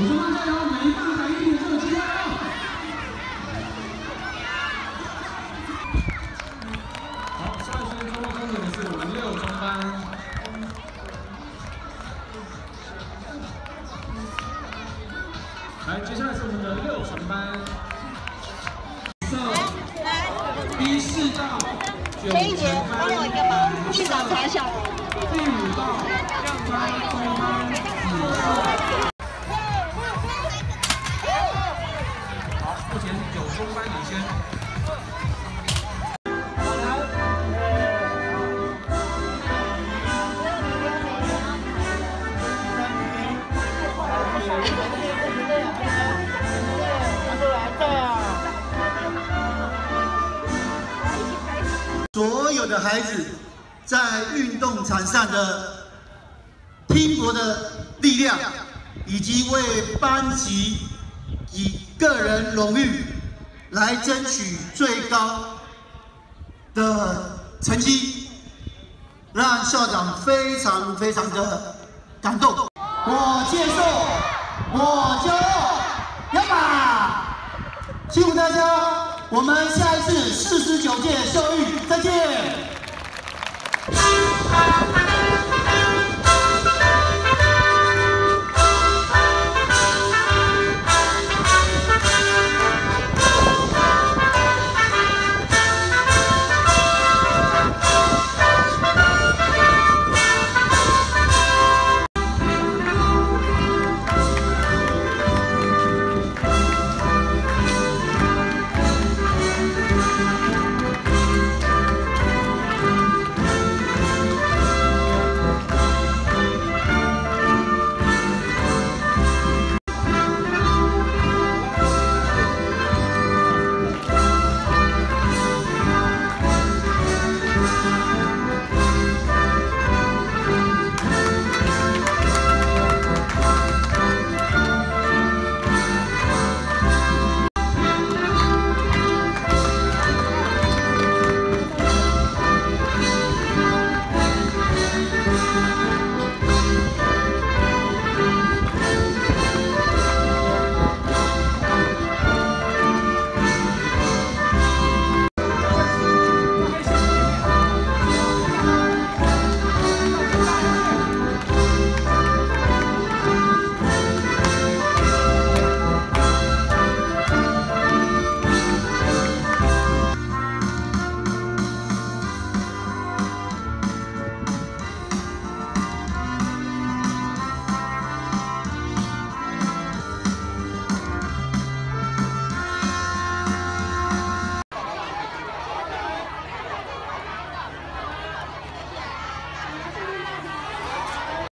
五中班加油，每一棒打一点就有机会哦。好，下一圈中路终点的是我们六中班。来，接下来是我们的六成班。色 B 四到九成班，市长查小第五到八中班紫色。的孩子在运动场上的拼搏的力量，以及为班级以个人荣誉来争取最高的成绩，让校长非常非常的感动。我接受，我骄傲，要吧！辛苦大家，我们下一次四十九届校运 Amen.